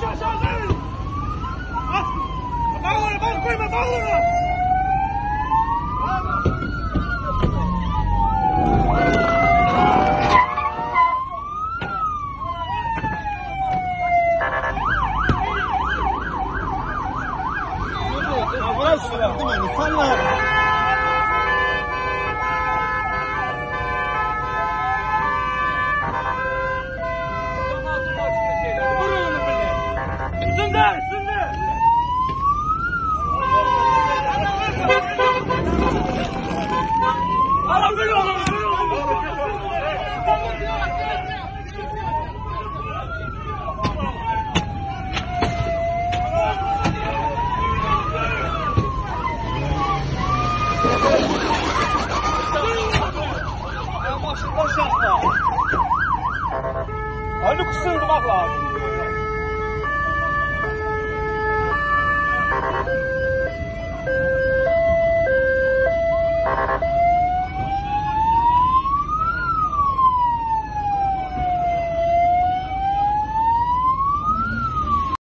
小山！啊，把我的包了！Üstünde üstünde. Adam böyle olur. böyle olur. Hadi kusura bakma.